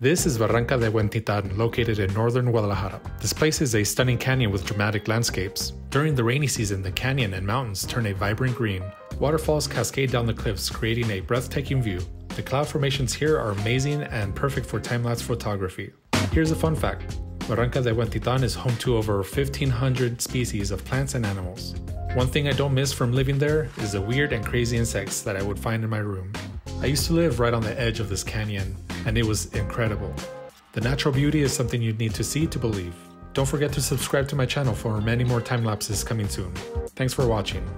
This is Barranca de Huentitan, located in northern Guadalajara. This place is a stunning canyon with dramatic landscapes. During the rainy season, the canyon and mountains turn a vibrant green. Waterfalls cascade down the cliffs, creating a breathtaking view. The cloud formations here are amazing and perfect for time lapse photography. Here's a fun fact Barranca de Huentitan is home to over 1,500 species of plants and animals. One thing I don't miss from living there is the weird and crazy insects that I would find in my room. I used to live right on the edge of this canyon, and it was incredible. The natural beauty is something you'd need to see to believe. Don't forget to subscribe to my channel for many more time lapses coming soon. Thanks for watching.